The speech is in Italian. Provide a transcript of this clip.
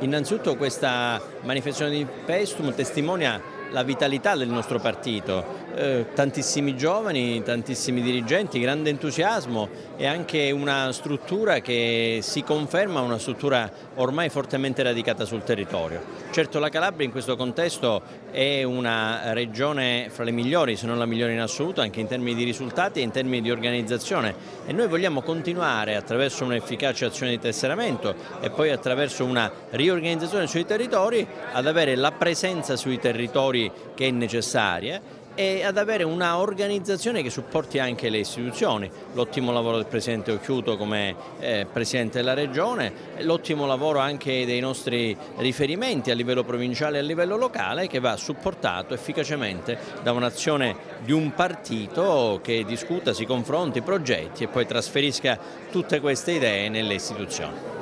Innanzitutto questa manifestazione di Pestum testimonia la vitalità del nostro partito, eh, tantissimi giovani, tantissimi dirigenti, grande entusiasmo e anche una struttura che si conferma una struttura ormai fortemente radicata sul territorio. Certo la Calabria in questo contesto è una regione fra le migliori, se non la migliore in assoluto, anche in termini di risultati e in termini di organizzazione e noi vogliamo continuare attraverso un'efficace azione di tesseramento e poi attraverso una riorganizzazione sui territori ad avere la presenza sui territori che è necessaria e ad avere una organizzazione che supporti anche le istituzioni, l'ottimo lavoro del Presidente Occhiuto come eh, Presidente della Regione, l'ottimo lavoro anche dei nostri riferimenti a livello provinciale e a livello locale che va supportato efficacemente da un'azione di un partito che discuta, si confronti progetti e poi trasferisca tutte queste idee nelle istituzioni.